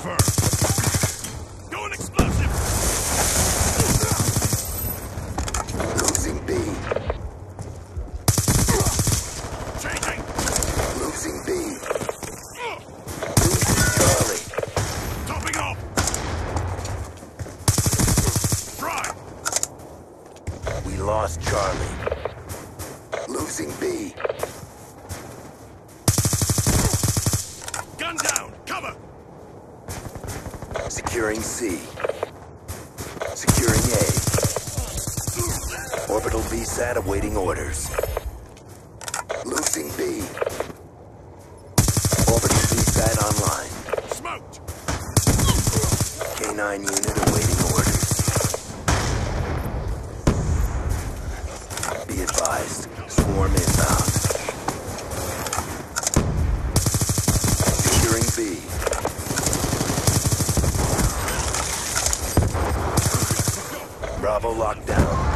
confirmed. Going explosive! Losing B. Changing! Losing B. Losing Charlie. Topping off! Try! We lost Charlie. Losing B. Gun down! Cover! Securing C. Securing A. Orbital VSAT awaiting orders. Losing B. Orbital VSAT online. Smoked! K-9 unit awaiting orders. Be advised, swarm inbound. Securing B. Bravo lockdown.